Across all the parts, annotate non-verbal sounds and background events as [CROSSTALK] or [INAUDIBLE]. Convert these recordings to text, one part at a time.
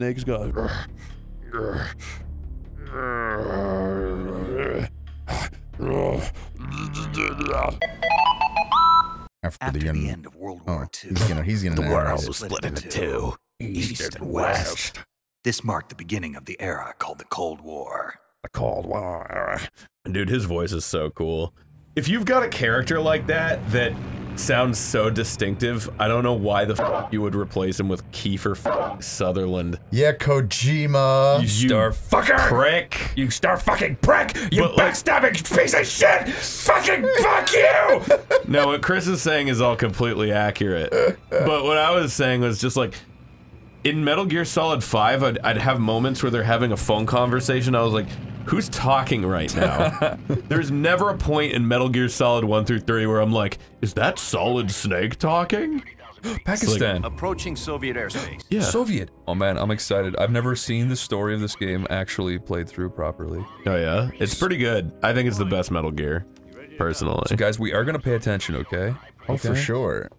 Snake's going. After, After the, the end of World oh, War II, he's gonna he's gonna the narrate world was split into two, east and west. This marked the beginning of the era called the Cold War. The Cold War. Dude, his voice is so cool. If you've got a character like that that sounds so distinctive, I don't know why the f you would replace him with Kiefer f Sutherland. Yeah, Kojima. You star fucker! Prick! You star fucking prick! You But, like- backstabbing piece of shit! Fucking fuck you! [LAUGHS] No, what Chris is saying is all completely accurate. But what I was saying was just like in Metal Gear Solid 5, I'd, I'd have moments where they're having a phone conversation. I was like, who's talking right now? [LAUGHS] There's never a point in Metal Gear Solid 1 through 3 where I'm like, is that Solid Snake talking? [GASPS] Pakistan. Approaching Soviet airspace. Yeah. Soviet. Oh man, I'm excited. I've never seen the story of this game actually played through properly. Oh yeah? It's pretty good. I think it's the best Metal Gear, personally. So guys, we are gonna pay attention, okay? Oh, for sure.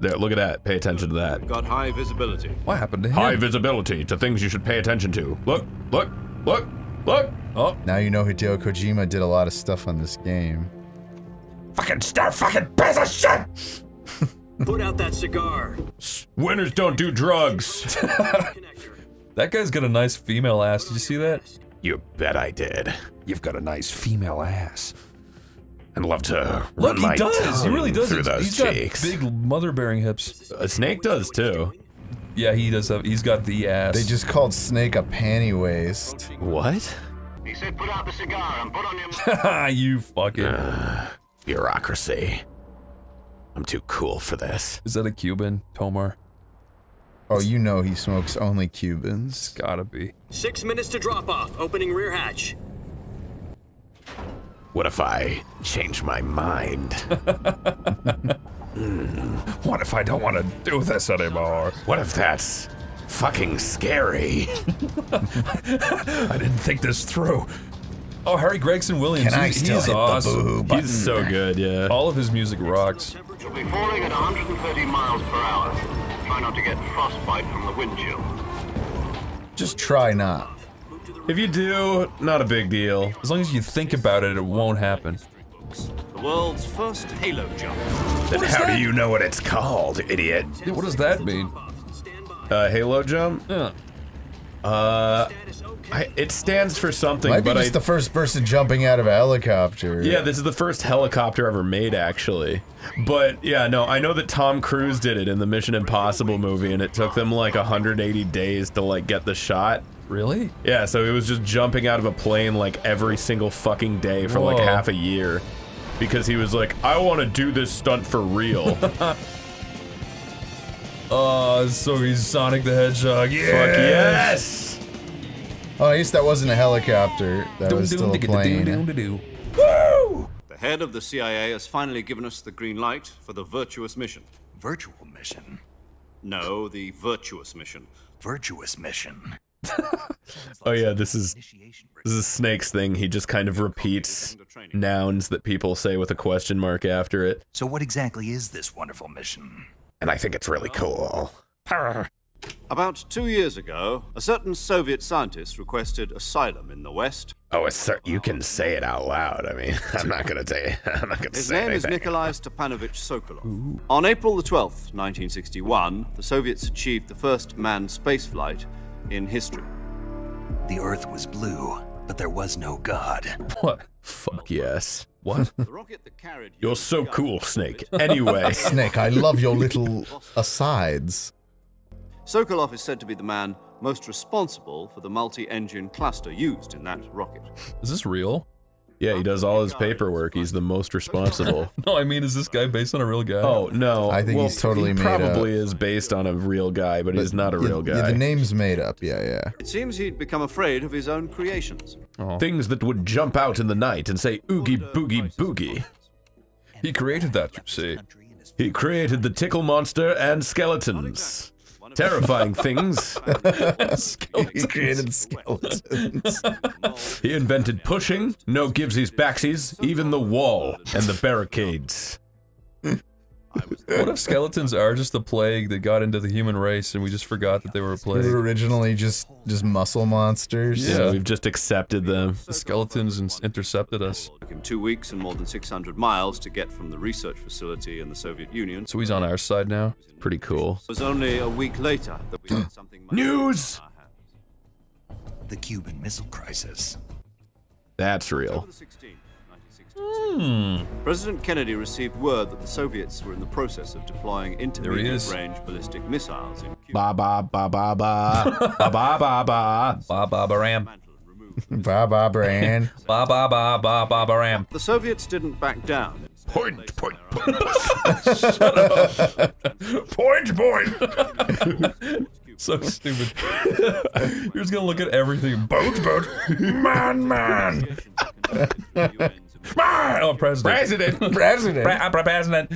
There, look at that. Pay attention to that. Got high visibility. What happened to him? High visibility to things you should pay attention to. Look, look, look, look. Oh, Now you know Hideo Kojima did a lot of stuff on this game. fucking star fucking piece of shit! [LAUGHS] Put out that cigar. Winners don't do drugs. [LAUGHS] That guy's got a nice female ass. Did you see that? You bet I did. You've got a nice female ass. I'd love to Look, run he my does. He tongue really does. through He's- those he's got cheeks. big mother-bearing hips. A snake does too. Yeah, he does have. He's got the ass. They just called Snake a panty waist. What? He said put out the cigar and put on your... [LAUGHS] you fucking. Uh, bureaucracy. I'm too cool for this. Is that a Cuban, Tomar? Oh, you know he smokes only Cubans. Gotta be. Six minutes to drop off. Opening rear hatch. What if I change my mind? [LAUGHS] Hmm. What if I don't want to do this anymore? What if that's fucking scary? [LAUGHS] I didn't think this through. Oh, Harry Gregson Williams. Can I he's, still he's hit the awesome. boo? He's so good, yeah. All of his music rocks. You'll be falling at 130 miles per hour. Try not to get frostbite from the wind chill. Just try not. If you do, not a big deal. As long as you think about it, it won't happen. The world's first halo jump. Then how do you know what it's called, idiot? Yeah, what does that mean? Uh, Halo jump? Yeah. Uh, I, it stands for something, Might be but I, the first person jumping out of a helicopter. Yeah, this is the first helicopter ever made, actually. But yeah, no, I know that Tom Cruise did it in the Mission Impossible movie, and it took them like 180 days to like get the shot. Really? Yeah, so he was just jumping out of a plane like every single fucking day for like half a year. Because he was like, I want to do this stunt for real. [LAUGHS] Fuck Uh, so he's Sonic the Hedgehog. Yeah. yes! Oh, I guess that wasn't a helicopter. That was still a plane. The head of the CIA has finally given us the green light for the virtuous mission. Virtual mission. No, the virtuous mission. Virtuous mission. Oh yeah, this is this is Snake's thing. He just kind of repeats nouns that people say with a question mark after it. So what exactly is this wonderful mission? And I think it's really cool. About two years ago, a certain Soviet scientist requested asylum in the West. Oh, it's cer- you can say it out loud. I mean, [LAUGHS] I'm not gonna say. [LAUGHS] I'm not gonna His say name is. Nikolai Stepanovich Sokolov. On April the 12th, 1961, the Soviets achieved the first manned spaceflight in history. The Earth was blue, but there was no God. [LAUGHS] What? Fuck yes. What? The rocket that carried You're so cool, Snake. Anyway, [LAUGHS] Snake, I love your little asides. Sokolov is said to be the man most responsible for the multi-engine cluster used in that rocket. Is this real? Yeah, he does all his paperwork. He's the most [LAUGHS] responsible. No, I mean, is this guy based on a real guy? Oh no, I think well, he's totally he made probably is based on a real guy, but, he's not a Yeah, real Yeah, guy. the name's made up. Yeah, yeah. It seems he'd become afraid of his own creations. Oh. Things that would jump out in the night and say oogie boogie boogie. He created that, you see. He created the tickle monster and skeletons. Terrifying things. [LAUGHS] He created skeletons. He invented pushing, no givesies backsies, even the wall and the barricades. What if skeletons are just a plague that got into the human race and we just forgot that they were a They were plague? originally just just muscle monsters. Yeah. We've just accepted them. The skeletons in- intercepted us. It took him two weeks and more than 600 miles to get from the research facility in the Soviet Union. So he's on our side now. Pretty cool. It was only a week later that we had something News! in our hands. The Cuban Missile Crisis. That's real. October the 16th, 1962. President Kennedy received word that the Soviets were in the process of deploying intermediate-range ballistic missiles in Cuba. Ba ba ba ba ba ba ba ba ba. Ba ba ba ram. Mantle and removed. Ba ba brand. Ba ba ba ba ba ba ram. The Soviets didn't back down. Instead, they Point, sent point, their point. So stupid. You're just gonna look at everything. Boat, boat. Man, man. Man. Oh, president. President. [LAUGHS] President. Pre- pre- president.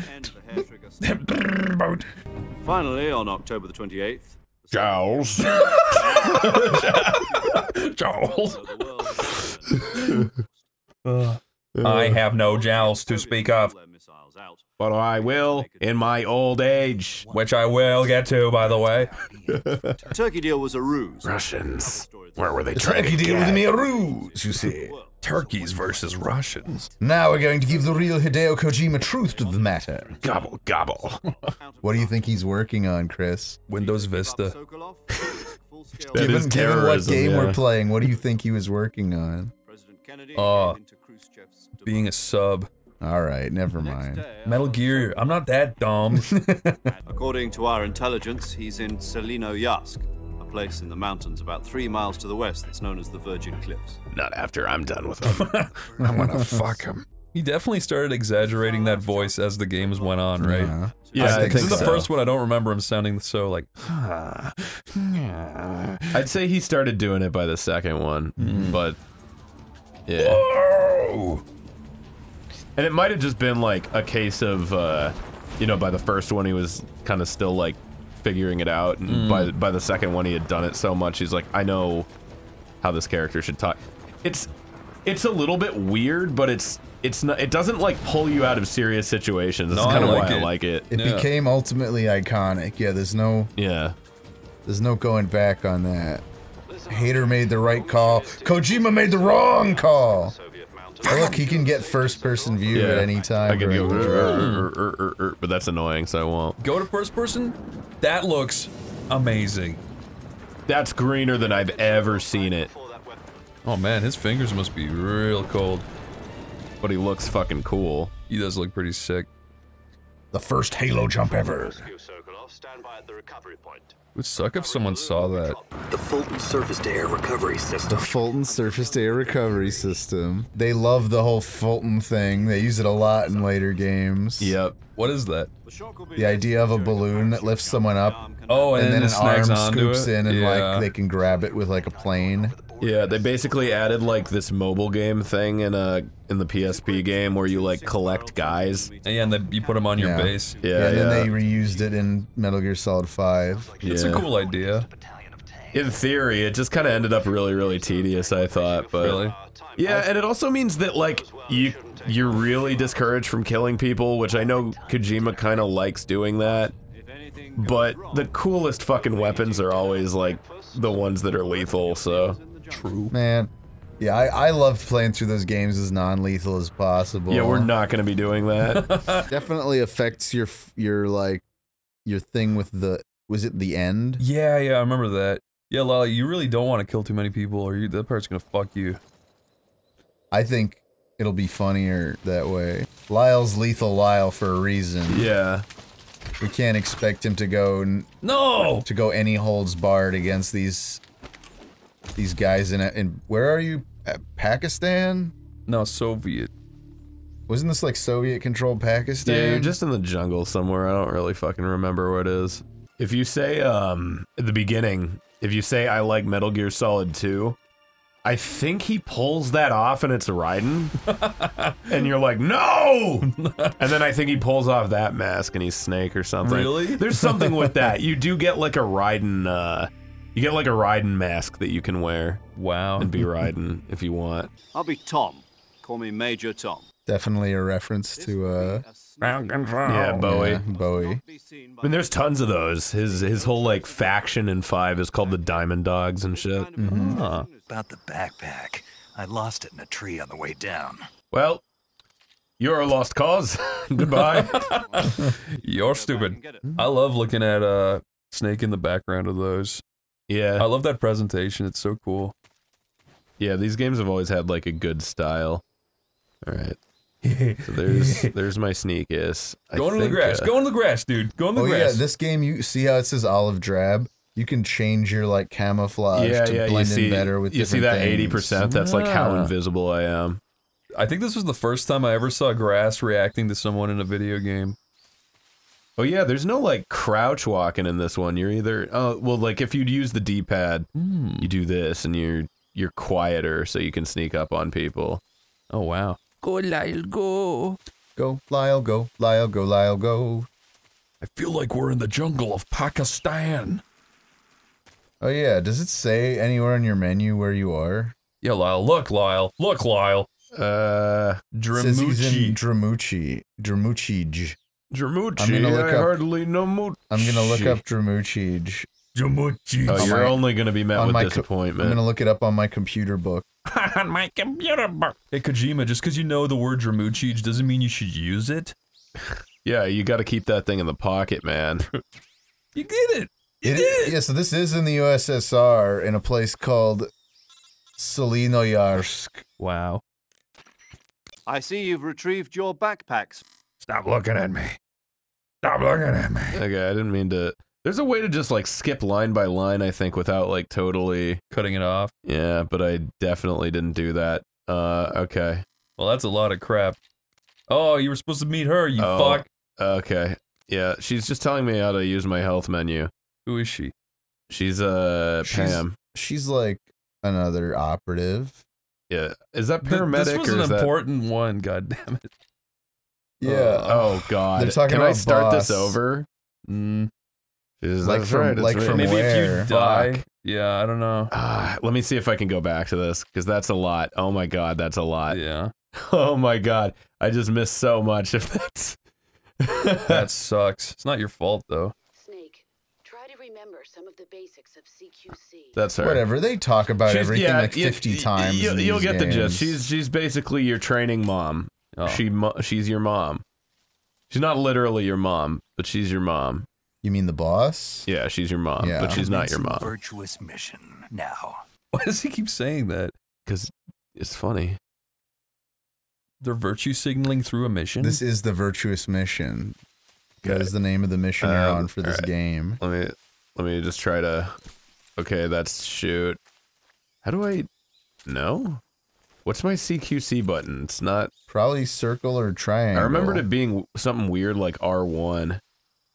[LAUGHS] Boat. Finally, on October the 28th, Charles. [LAUGHS] Jowls. the uh, I have no jowls to speak of, their missiles out. But I will in my old age. which I will get to, by the way. The Turkey deal was a ruse. Russians. Where were they Like trying you to deal was get? me a ruse, you see. Turkeys versus Russians. Now we're going to give the real Hideo Kojima truth to the matter. Gobble, gobble. [LAUGHS] What do you think he's working on, Chris? Windows Vista. Sokolov, [LAUGHS] full-scale That given, is given what game yeah. we're playing, what do you think he was working on? President Kennedy Uh, gave in to Khrushchev's Being a sub. All right, never mind. day, Metal Gear. I'm not that dumb. [LAUGHS] According to our intelligence, he's in Tselinoyarsk, a place in the mountains about three miles to the west that's known as the Virgin Cliffs. Not after I'm done with him. I wanna fuck him. He definitely started exaggerating that voice as the games went on, right? Yeah. Yeah, I I think This is the first one I don't remember him sounding so like. I'd say he started doing it by the second one, but yeah. Oh, And it might have just been like a case of, uh, you know, by the first one he was kind of still like figuring it out, and by by the second one he had done it so much he's like, I know how this character should talk. It's it's a little bit weird, but it's it's not. It doesn't like pull you out of serious situations. That's No, kind of like why I it. like it. It Yeah. became ultimately iconic. Yeah, there's no Yeah. there's no going back on that. Hayter made the right call. Kojima made the wrong call. Oh, look, he can get first person view Yeah. at any time. I could go, right? "Er, er, er, er," but that's annoying, so I won't. go to first person. That looks amazing. That's greener than I've ever seen it, Oh man, his fingers must be real cold. but he looks fucking cool. He does look pretty sick. The first Halo jump ever. Sokolov, stand by at the recovery point. It would suck if someone saw that. The Fulton surface to air recovery System. The. Fulton surface to air recovery system. They love the whole Fulton thing. They use it a lot in later games. Yep. What is that? The idea of a balloon that lifts someone up Oh, and, and then it an arm snags scoops it. in and yeah. like they can grab it with like a plane. Yeah, they basically added like this mobile game thing in a in the PSP game where you like collect guys. And yeah, and then you put them on your Yeah. base. Yeah, Yeah, and yeah. then they reused it in Metal Gear Solid 5. It's a cool idea. In theory, it just kind of ended up really, really tedious. I thought, but Really. yeah, and it also means that like you you're really discouraged from killing people, which I know Kojima kind of likes doing that. But the coolest fucking weapons are always like the ones that are lethal. So True. Man, yeah, I, I love playing through those games as non-lethal as possible. yeah, we're not gonna be doing that. [LAUGHS] Definitely affects your your like your thing with the was it the end? Yeah, yeah, I remember that. Yeah, Lolly, you really don't want to kill too many people, or you, that part's gonna fuck you. I think it'll be funnier that way. Lyle's lethal Lyle for a reason. yeah. We can't expect him to go n- No. to go any holds barred against these these guys in a, in where are you? Pakistan? No, Soviet. Wasn't this like Soviet controlled Pakistan? Yeah, you're just in the jungle somewhere. I don't really fucking remember where it is. If you say um at the beginning, if you say I like Metal Gear Solid 2, I think he pulls that off and it's Raiden. [LAUGHS] and you're like, "No!" [LAUGHS] and then I think he pulls off that mask and he's Snake or something. Really? There's something with that. You do get like a Raiden uh you get like a Raiden mask that you can wear Wow. and be [LAUGHS] Raiden if you want. I'll be Tom. Call me Major Tom. Definitely a reference to uh Yeah, Bowie. yeah, Bowie. I mean, there's tons of those. His his whole like faction in five is called the Diamond Dogs and shit. Huh. About the backpack. I lost it in a tree on the way down. Well, you're a lost cause. [LAUGHS] Goodbye. [LAUGHS] You're stupid. I love looking at uh Snake in the background of those. I love that presentation. It's so cool. yeah. These games have always had like a good style. All right. [LAUGHS] So there's there's my sneak is. I Go into the grass. uh, Go into the grass, dude. Go in the Oh grass. yeah, this game you see how it says olive drab? You can change your like camouflage yeah, to yeah. You blend see, in better with you see that eighty percent. That's like how invisible I am. I think this was the first time I ever saw grass reacting to someone in a video game. Oh yeah, there's no like crouch walking in this one. You're either oh well, like if you'd use the D-pad, Hmm. you do this, and you're you're quieter, so you can sneak up on people. Oh wow. Go Lyle, go. Go, Lyle, go, Lyle, go, Lyle, go. I feel like we're in the jungle of Pakistan. Oh yeah, does it say anywhere on your menu where you are? Yeah, Lyle. Look, Lyle. Look, Lyle. Uh, It says he's in Dramucci. Dramuchi. Dramucci. I'm gonna look I up- hardly know Mucci. I'm gonna look up Dramuchij. Dramucci. Oh, you're my- only gonna be met on with my co- disappointment. I'm gonna look it up on my computer book. [LAUGHS] on my computer book. Hey, Kojima, just because you know the word Dramuchij doesn't mean you should use it. [LAUGHS] Yeah, you got to keep that thing in the pocket, man. [LAUGHS] You did it. You It did is, it. yeah, so this is in the USSR in a place called Tselinoyarsk. Wow. I see you've retrieved your backpacks. Stop looking at me. Stop looking at me. okay, I didn't mean to. There's a way to just like skip line by line, I think, without like totally. Cutting it off. Yeah, but I definitely didn't do that. Uh, okay, Well, that's a lot of crap. Oh, you were supposed to meet her, you Oh. fuck. okay. Yeah, she's just telling me how to use my health menu. Who is she? She's uh She's- Pam. She's like another operative. Yeah, is that Th- paramedic This was or an is that? important one, [LAUGHS] god damn it. Yeah. Oh God! They're talking Can I about start this over? Mm, She's, Like from- right, like me." from maybe where? if you die. Fuck. Yeah, I don't know. Ah, let me see if I can go back to this because that's a lot. Oh my God, that's a lot. Yeah. [LAUGHS] Oh my God, I just missed so much. If that's [LAUGHS] That sucks. It's not your fault though. Snake, try to remember some of the basics of CQC. that's her. Whatever. They talk about She's- everything yeah, like 50 you- times. You, will these get the gist. She's she's basically your training mom. Oh. She she's your mom. She's not literally your mom, but she's your mom. You mean the boss? Yeah, she's your mom, Yeah. but she's not your mom Virtuous mission now. Why does he keep saying that? because it's funny. They're virtue signaling through a mission. This is the virtuous mission. That Okay. is the name of the mission you're Um, on for this alright. game. Let me let me just try to. Okay, that's shoot. How do I? No. What's my CQC button? It's not. Probably circle or triangle. I remembered it being something weird like R one.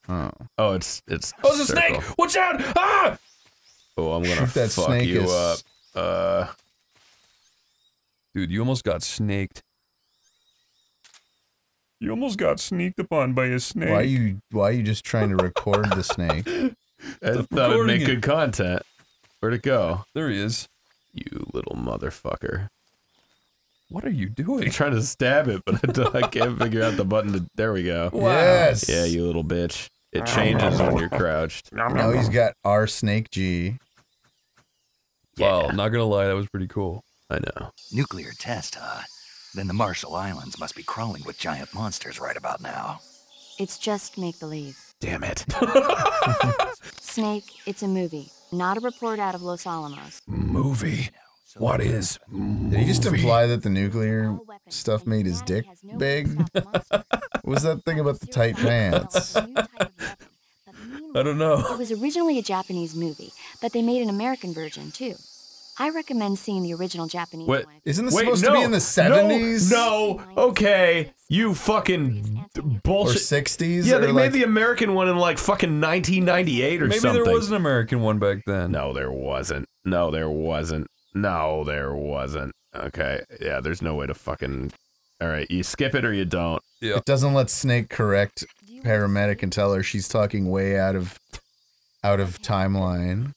Oh. Oh, it's it's. oh, it's a circle. snake! Watch out! Ah! Oh, I'm gonna Shoot that fuck snake you is- up. Uh, Dude, you almost got snaked. You almost got sneaked upon by a snake. Why are you why are you just trying to record the snake? [LAUGHS] I Stop thought it'd make it. good content. Where'd it go? There he is. You little motherfucker. What are you doing? I'm trying to stab it, but I, don't- I can't figure out the button to. There we go. Yes. Yeah, you little bitch. It changes when you're crouched. Now he's got our snake G. Wow, not gonna lie, that was pretty cool. I know. Nuclear test, huh? Then the Marshall Islands must be crawling with giant monsters right about now. It's just make believe. Damn it. [LAUGHS] Snake, it's a movie, not a report out of Los Alamos. Movie. What is? Did he just imply that the nuclear stuff made his dick big? [LAUGHS] What was that thing about the tight pants? [LAUGHS] I don't know. It was originally a Japanese movie, but they made an American version too. I recommend seeing the original Japanese What? one. Isn't this Wait, supposed no, to be in the 70s? No, no, okay. You fucking Or bullshit. 60s? Yeah, they or made like, the American one in like fucking 1998 or Maybe something. Maybe there was an American one back then. No, there wasn't. No, there wasn't. No, there wasn't. Okay. Yeah, there's no way to fucking. All right, you skip it or you don't. Yeah. It doesn't let Snake correct paramedic and tell her she's talking way out of out of timeline.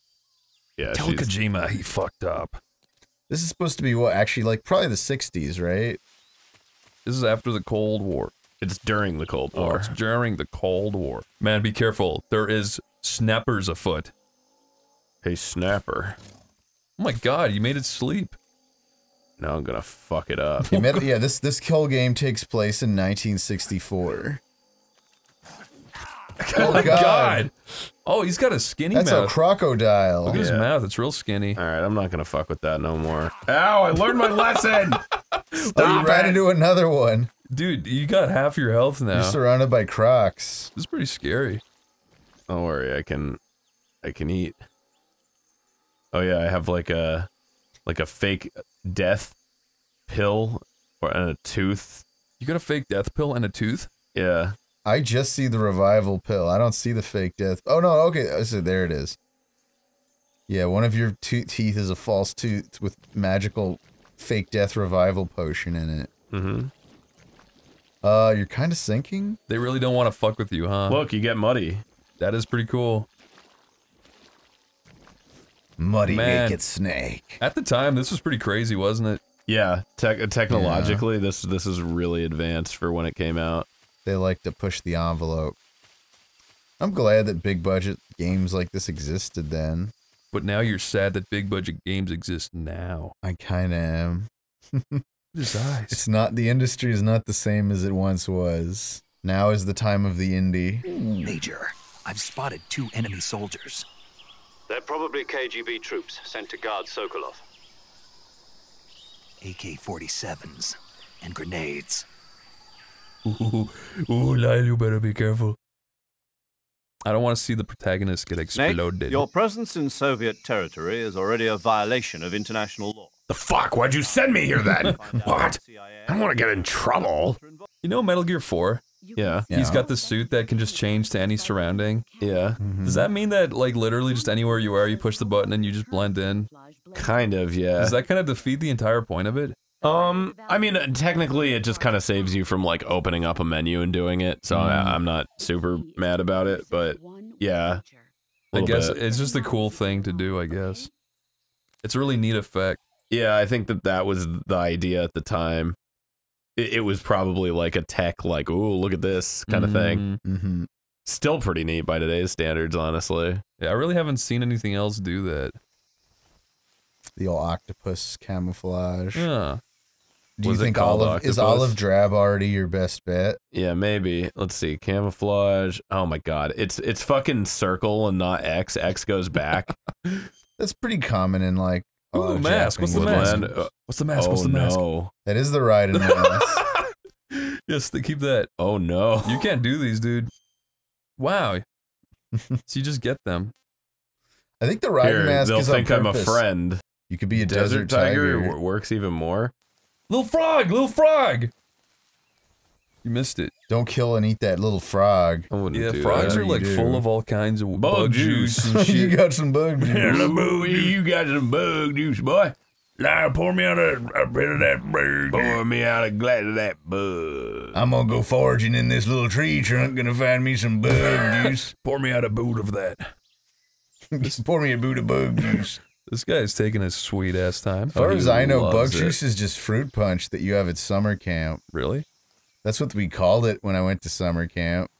Yeah, Tell she's- Kojima he fucked up. This is supposed to be what actually like probably the 60s, right? This is after the Cold War. It's during the Cold Oh, War. it's during the Cold War. Man, be careful. There is snappers afoot. Hey, Snapper. Oh my god, you made it sleep. Now I'm gonna fuck it up. You met- yeah, this this whole game takes place in 1964. Oh god, God. Oh, he's got a skinny that's a crocodile. Look at his mouth. It's real skinny. All right, I'm not gonna fuck with that no more. Ow! I learned my lesson. [LAUGHS] oh, you Stop ran it. into another one. Dude, you got half your health now. You're surrounded by crocs. This is pretty scary. Don't worry, I can, I can eat. Oh yeah, I have like a, like a fake death pill or and a tooth. You got a fake death pill and a tooth? Yeah. I just see the revival pill. I don't see the fake death. Oh no, okay, I said there it is. Yeah, one of your to- teeth is a false tooth with magical fake death revival potion in it. Mm-hmm. Uh, you're kind of sinking. They really don't want to fuck with you, huh? Look, you get muddy. That is pretty cool. Muddy Man. naked snake. At the time, this was pretty crazy, wasn't it? Yeah, tech technologically, this this is really advanced for when it came out. They like to push the envelope. I'm glad that big budget games like this existed then. But now you're sad that big budget games exist now. I kind of am. [LAUGHS] His eyes. It's not the industry is not the same as it once was. Now is the time of the indie. Major, I've spotted two enemy soldiers. They're probably KGB troops sent to guard Sokolov. AK 47s and grenades. Ooh, [LAUGHS] ooh, Lyle, you better be careful. I don't want to see the protagonist get Snake, exploded. your presence in Soviet territory is already a violation of international law. The fuck? Why'd you send me here then? what? I don't want to get in trouble. You know Metal Gear 4? Yeah. Yeah. He's got the suit that can just change to any surrounding. Yeah. Does that mean that, like, literally just anywhere you are, you push the button and you just blend in? Kind of. Yeah. Does that kind of defeat the entire point of it? Um, I mean, uh, technically, it just kind of saves you from like opening up a menu and doing it. So I, I'm not super mad about it, but yeah, I guess bit. it's just a cool thing to do, I guess. It's a really neat effect. yeah, I think that that was the idea at the time. It, it was probably like a tech, like, "Ooh, look at this" kind of thing. Mm. Mm-hmm. Still pretty neat by today's standards, honestly. Yeah, I really haven't seen anything else do that. The old octopus camouflage. Yeah. Do Was you think called olive is olive drab already your best bet? Yeah, maybe. Let's see. Camouflage. Oh my god, it's it's fucking circle and not X. X goes back. [LAUGHS] That's pretty common in like. Ooh, all mask. What's the mask? Woodland. Uh, What's the mask? oh What's the mask? no. That is the Raiden mask. [LAUGHS] Yes, they keep that. Oh no. You can't do these, dude. Wow. [LAUGHS] so you just get them. I think the ride Here, mask they'll is on think I'm a friend. You could be a Desert, desert, tiger, tiger. w- works even more. Little frog, little frog. You missed it. Don't kill and eat that little frog. I wouldn't Yeah, do frogs that. are like do. full of all kinds of bug, Bug juice. juice. and [LAUGHS] you got some bug juice. Hello, you got some bug juice, boy. Now pour me out a, a bit of that bird. Pour me out a glass of that bug. I'm gonna go foraging in this little tree trunk, gonna find me some bug juice. [LAUGHS] Pour me out a boot of that. Just Pour me a boot of bug juice. This guy's taking his sweet ass time. As far oh, he as I know, bug it. juice is just fruit punch that you have at summer camp. Really? That's what we called it when I went to summer camp.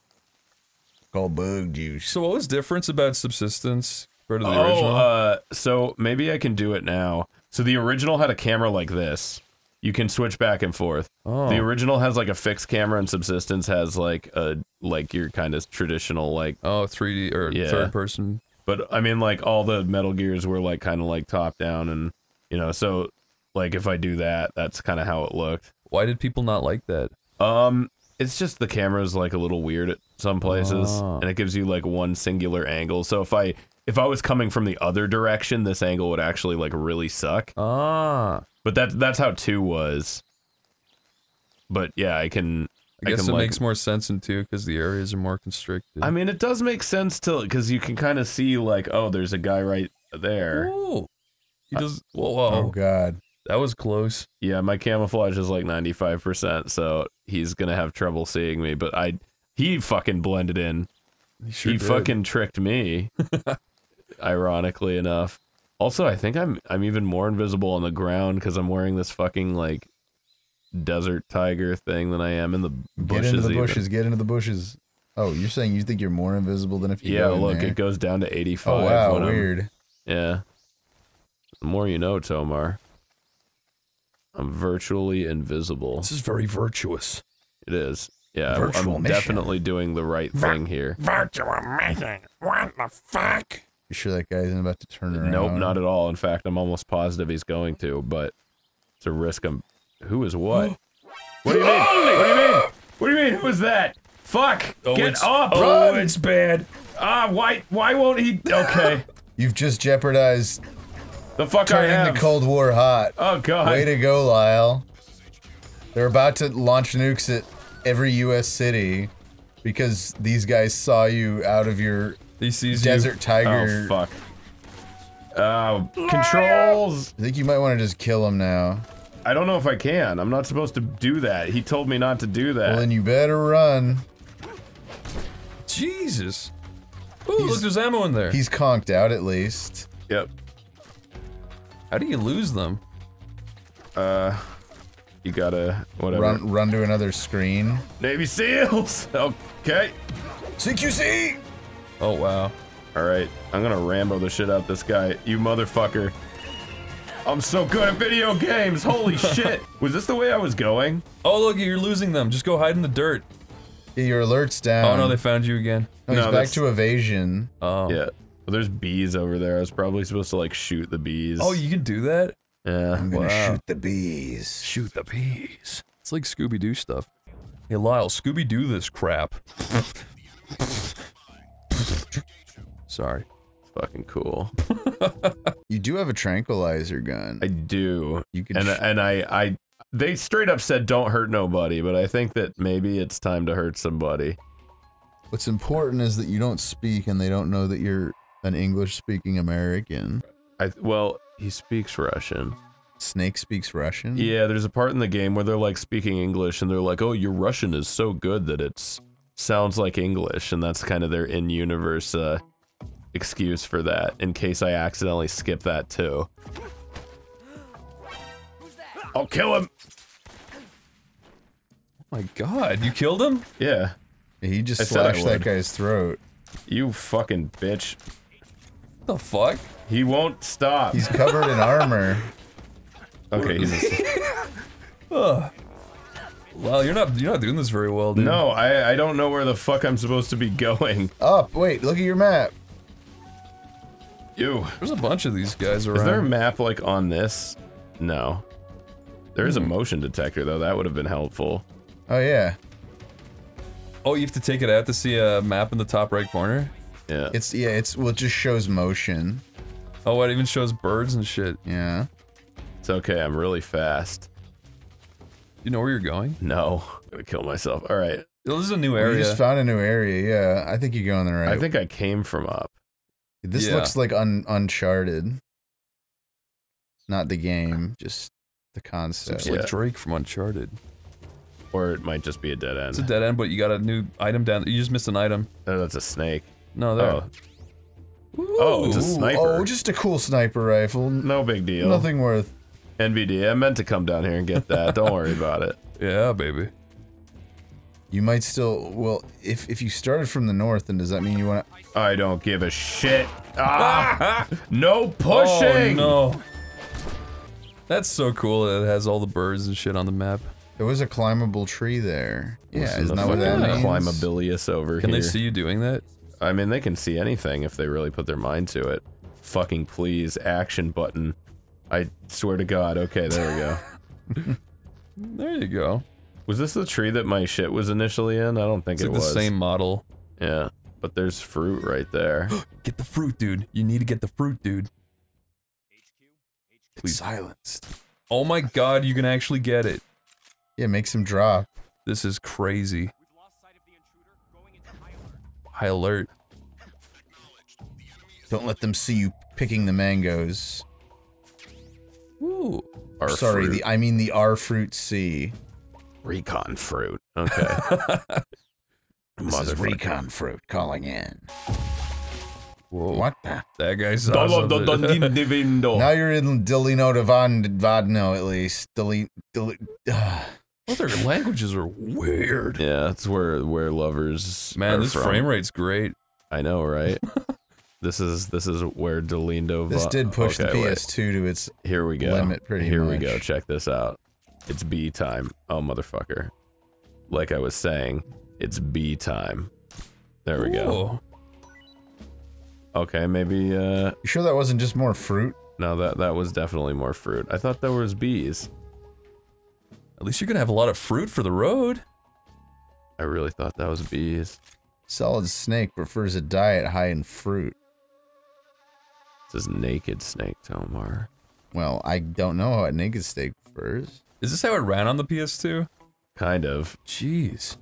Called bug juice. So what was difference about subsistence compared to the Oh, original? uh, so maybe I can do it now. So the original had a camera like this. You can switch back and forth. oh. The original has like a fixed camera, and Subsistence has like a like your kind of traditional like. oh, 3D or Yeah. third person. But I mean, like all the Metal Gears were like kind of like top down, and you know, so like if I do that, that's kind of how it looked. Why did people not like that? Um, it's just the camera's like a little weird at some places, Oh. and it gives you like one singular angle. So if I if I was coming from the other direction, this angle would actually like really suck. Ah, But that that's how two was. But yeah, I can. I guess can, it like- makes more sense in two because the areas are more constricted. I mean, it does make sense to because you can kind of see like, oh, there's a guy right there. Ooh. He does. Whoa, whoa. Oh god. That was close. Yeah, my camouflage is like 95%, so he's gonna have trouble seeing me. But I, he fucking blended in. He, sure he did. fucking tricked me. [LAUGHS] ironically enough. Also, I think I'm I'm even more invisible on the ground because I'm wearing this fucking like desert tiger thing than I am in the bushes. Get into the even. bushes. Get into the bushes. Oh, you're saying you think you're more invisible than if you Yeah, go in look, there? it goes down to 85. Oh wow, when I'm- weird. Yeah. The more you know, Tomar. I'm virtually invisible. This is very virtuous. It is. Yeah, Virtual I'm mission. definitely doing the right thing here. Virtual mission. What the fuck? You sure that guy isn't about to turn around? Nope, not at all. In fact, I'm almost positive he's going to, but it's a risk I'm. Who is what? what do you mean? What do you mean? What do you mean? Who is that? Fuck! Oh, Get it's, up! Oh, it's bad. Ah, why? Why won't he? [LAUGHS] Okay, You've just jeopardized the fuck I turning the Cold War hot. Oh god. Way to go, Lyle. They're about to launch nukes at every U.S. city because these guys saw you out of your desert you. tiger. Oh fuck. Oh, controls. I think you might want to just kill him now. I don't know if I can. I'm not supposed to do that. He told me not to do that. Well, then you better run. Jesus. Ooh, look, there's ammo in there. He's conked out at least. yep. How do you lose them? Uh, you gotta whatever. Run, run to another screen. Navy SEALs. Okay. CQC. Oh, wow. All right. I'm gonna Rambo the shit out this guy. You motherfucker. I'm so good at video games. Holy [LAUGHS] shit. Was this the way I was going? Oh, look, you're losing them. Just go hide in the dirt. Your alerts down. Oh, no, they found you again. No, he's No, back that's- to evasion. Oh. Yeah. Well, there's bees over there. I was probably supposed to like shoot the bees. Oh, you can do that? yeah. I'm gonna Wow. shoot the bees. Shoot the bees. It's like Scooby Doo stuff. Hey, Lyle, Scooby Doo this crap. Sorry. Fucking cool. [LAUGHS] You do have a tranquilizer gun. I do. You can. and and I I they straight up said don't hurt nobody, but I think that maybe it's time to hurt somebody. What's important is that you don't speak and they don't know that you're an English-speaking American. I well, he speaks Russian. Snake speaks Russian. Yeah, there's a part in the game where they're like speaking English and they're like, "Oh, your Russian is so good that it's sounds like English," and that's kind of their in-universe uh, excuse for that. In case I accidentally skip that too. I'll kill him. my god, you killed him? Yeah, He just I slashed that guy's throat. you fucking bitch. The fuck? He won't stop. He's covered in armor. [LAUGHS] okay, he's [LAUGHS] Ugh. Well, you're not you're not doing this very well, dude. no. I I don't know where the fuck I'm supposed to be going. Up. Wait. Look at your map. You. There's a bunch of these guys around. Is there a map like on this? No. There is a hmm. motion detector though. That would have been helpful. Oh yeah. oh, you have to take it out to see a map in the top right corner? Yeah. It's yeah. It's well. It just shows motion. Oh, it even shows birds and shit. Yeah. It's okay. I'm really fast. You know where you're going? No. I'm gonna kill myself. All right. This is a new area. We just found a new area. Yeah. I think you're going the right. I think I came from up. this Yeah. looks like un Uncharted. Not the game, just the concept. Looks like Drake from Uncharted. Or it might just be a dead end. It's a dead end, but you got a new item down. You just missed an item. Oh, that's a snake. No, there. Oh. Oh, it's a sniper. Oh, just a cool sniper rifle. No big deal. Nothing worth. NVD. I meant to come down here and get that. Don't worry about it. [LAUGHS] Yeah, baby. You might still. Well, if if you started from the north, then does that mean you want to? I don't give a shit. Ah! [LAUGHS] no pushing. Oh, no. That's so cool that it has all the birds and shit on the map. There was a climbable tree there. Yeah, Listen isn't that what that fucking means? Climabilius over Can here. they see you doing that? I mean, they can see anything if they really put their mind to it. Fucking please, action button. I swear to God. Okay, there we go. [LAUGHS] There you go. Was this the tree that my shit was initially in? I don't think It's it like the was. same model. Yeah, but there's fruit right there. [GASPS] Get the fruit, dude. You need to get the fruit, dude. HQ, It's silenced. Oh my god, you can actually get it. Yeah, make some drop. This is crazy. High alert. Don't let them see you picking the mangoes. Ooh. Our Sorry, fruit. the I mean the R fruit C. recon fruit. Okay. [LAUGHS] This is recon fruit calling in. Whoa. What the? That guy saw Dolo do- do- something. di- Now you're in Delino de Van Vadno at least. Delete. Delete. Uh, Well, their languages are weird. Yeah, that's where where lovers. Man, are this from. frame rate's great. I know, right? [LAUGHS] this is this is where Delindo. This did push okay, the. PS2 to its Here we go. limit pretty Here we go. Check this out. It's B time. Oh motherfucker! Like I was saying, it's B time. There we go. Okay, maybe. uh You sure that wasn't just more fruit? No, that that was definitely more fruit. I thought there was bees. At least you're gonna have a lot of fruit for the road. I really thought that was bees. Solid Snake prefers a diet high in fruit. This is naked snake, Tomar. Well, I don't know what Naked Snake prefers. Is this how it ran on the PS2? Kind of. Jeez.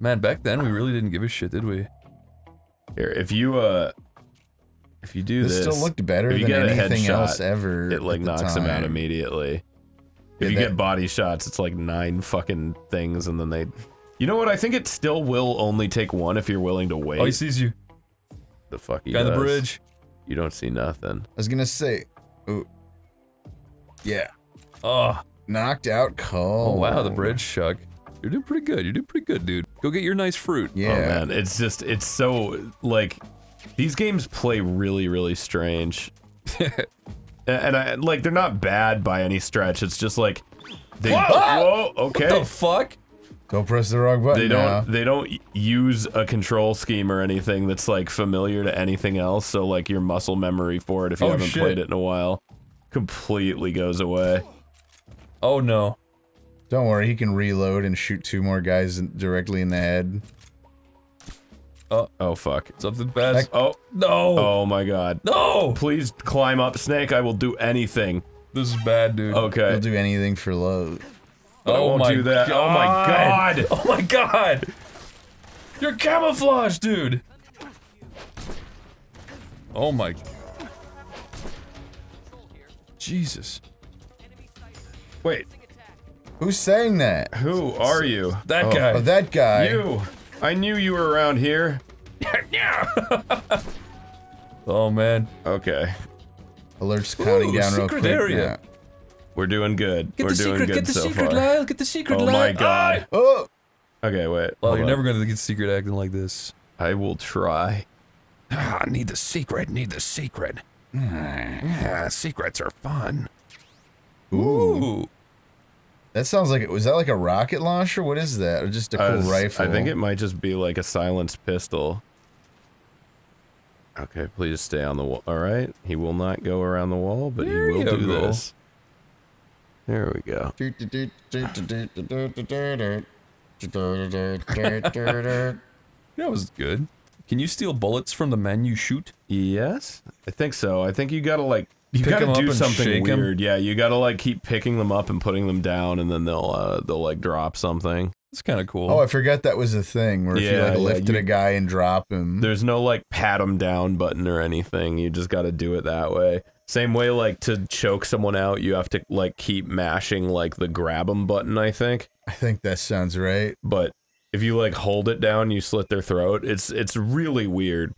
Man, back then we really didn't give a shit, did we? Here, if you uh, if you do This, this, still looked better than anything headshot, else ever. it like at the knocks him out immediately. If Yeah, you get body shots, it's like nine fucking things, and then they. You know what? I think it still will only take one if you're willing to wait. Oh, he sees you. the fuck he Guy on the does. bridge. You don't see nothing. I was gonna say, ooh, yeah, Oh, knocked out cold. oh wow, the bridge shuck. You're doing pretty good. You're doing pretty good, dude. Go get your nice fruit. Yeah, Oh man, it's just it's so like these games play really really strange. [LAUGHS] A- and I like they're not bad by any stretch. It's just like they whoa, okay. What the fuck? don't press the wrong button they don't they don't use a control scheme or anything that's like familiar to anything else so like your muscle memory for it if you Oh, haven't shit. played it in a while completely goes away Oh no. Don't worry, he can reload and shoot two more guys directly in the head. Oh oh fuck Something bad. Heck. oh no. oh my god No. please climb up snake i will do anything This is bad, dude. okay He'll do anything for love. I oh won't my do that. Oh my god. [LAUGHS] Oh my god. You're camouflaged, dude. Oh my. Jesus. wait Who's saying that? who are you That Oh, guy. oh, that guy. you i knew you were around here [LAUGHS] [LAUGHS] oh man. okay Alerts counting Ooh, down real quick. area. we're doing good Get we're the doing secret. good Get the so secret, far Lyle. Get the secret, oh Lyle. my god Yeah. Oh, okay wait Well, you're on. never gonna get secret acting like this. i will try Ah, need the secret, need the secret. Yeah, secrets are fun. Ooh. That sounds like it. Was that like a rocket launcher? What is that? Or just a cool Uh, rifle? I think it might just be like a silenced pistol. Okay, please stay on the wall. All right, he will not go around the wall, but There he will do go. this. There we go. [LAUGHS] That was good. Can you steal bullets from the men you shoot? Yes, I think so. I think you gotta like you Pick 'em gotta up do and something shake 'em? weird. Yeah, you gotta like keep picking them up and putting them down, and then they'll uh they'll like drop something. It's kind of cool. Oh, I forgot that was a thing where if you Yeah, like yeah, lifted you- a guy and drop him. There's no like pat them down button or anything. You just got to do it that way. Same way, like to choke someone out, you have to like keep mashing like the grab them button. I think, I think that sounds right. but if you like hold it down, you slit their throat. It's it's really weird.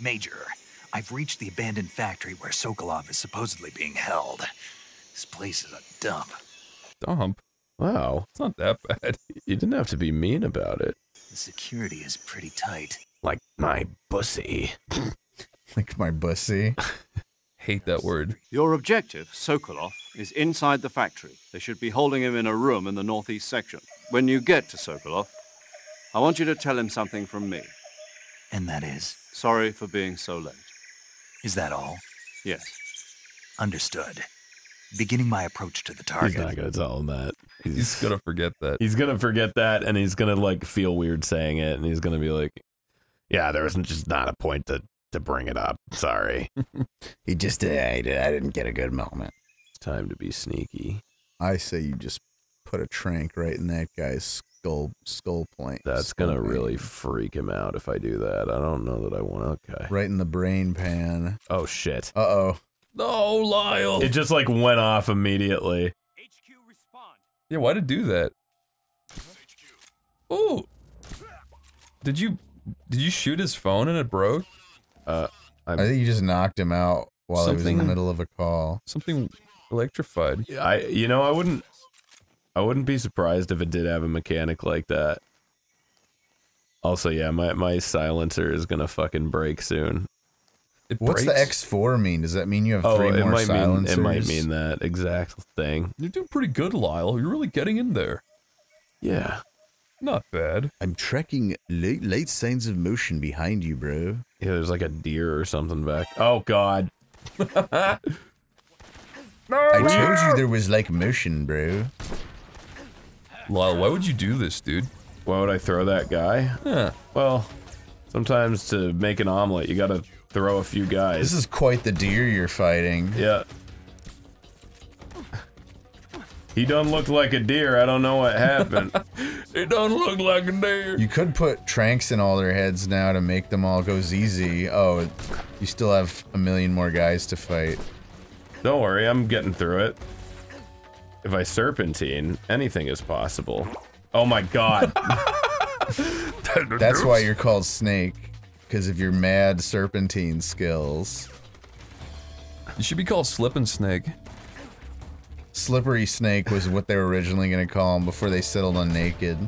Major, I've reached the abandoned factory where Sokolov is supposedly being held. This place is a dump. Dump. Wow, It's not that bad. [LAUGHS] you didn't have to be mean about it. The security is pretty tight. Like my pussy. [LAUGHS] Like my bussy. [LAUGHS] Hate that word. Your objective, Sokolov, is inside the factory. They should be holding him in a room in the northeast section. When you get to Sokolov, I want you to tell him something from me. And that is, Sorry for being so late. Is that all? Yes. Understood. Beginning my approach to the target. He's target. not gonna tell him that. He's, He's gonna forget that. he's gonna forget that, and he's gonna like feel weird saying it, and he's gonna be like, "Yeah, there was just not a point to to bring it up. Sorry." [LAUGHS] He just did. I, did- I didn't get a good moment. It's time to be sneaky. I say you just put a trank right in that guy's skull skull point. That's skull gonna really freak him out if I do that. I don't know that I want. Okay. right in the brain pan. Oh shit! Uh oh. No, Lyle. It just like went off immediately. HQ respond. yeah, why did it do that? Ooh. Did you did you shoot his phone and it broke? Uh, I think you just knocked him out while he was in the middle of a call. Something electrified. Yeah, I you know I wouldn't. I wouldn't be surprised if it did have a mechanic like that. Also, yeah, my, my silencer is gonna fucking break soon. It What's the. X4 mean? Does that mean you have Oh, three it more might mean silencers? it might mean that exact thing. You're doing pretty good, Lyle. You're really getting in there. Yeah. Not bad. I'm tracking late, late signs of motion behind you, bro. Yeah, there's like a deer or something back. Oh god. [LAUGHS] I told you there was like motion, bro. Lyle, why would you do this, dude? Why would I throw that guy? Yeah. Well, sometimes to make an omelet, you gotta throw a few guys. This is quite the deer you're fighting. Yeah. He don't look like a deer. I don't know what happened. [LAUGHS] It don't look like a deer. You could put tranks in all their heads now to make them all go ZZ. Oh, you still have a million more guys to fight. don't worry, I'm getting through it. If I serpentine, anything is possible. Oh my god. [LAUGHS] That's why you're called Snake, because of your mad serpentine skills. You should be called Slip and Snake. Slippery Snake was what they were originally going to call him before they settled on Naked.